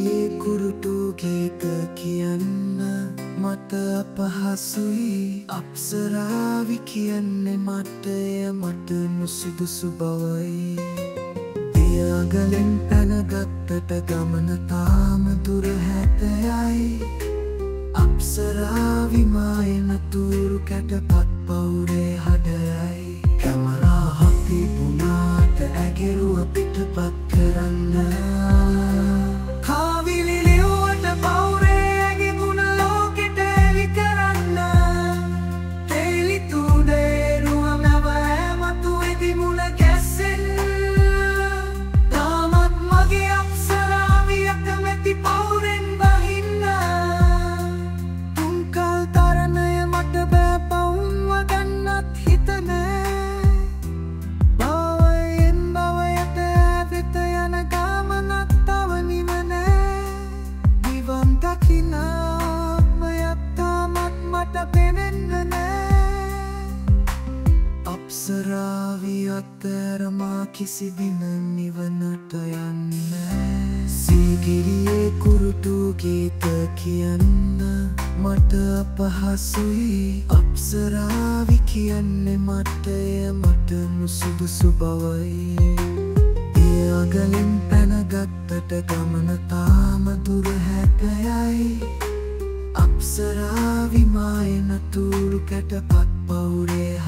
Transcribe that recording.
ඒ කුරුටු ගීත කියන්න මට අපහසුයි. අප්සරාවි කියන්නේ මටය මට නුසිදුසු බවයි. දියගලෙන් පැනගත්තට ගමන තාම දුර හැතයයි අප්සරාවිමායන තුරු කැටපත් පවුරේ හඩයයි කැමරා හතිබුණාට ඇගෙරුව පිටපත් කරන්නයි අප්සරාවී අත්තරමා කිසිදින නිවනට යන්න සීගිරියේ කුරුටු ගීත කියන්න මට අපහසුයි. අප්සරාවි කියන්නේ මටය මට නුසුදුසු බවයි. එයාගලින් පැනගත්තට ගමන තාම දුර හැකයයි අප්සරාවිමායන තුරු කැටපත් පවුරේ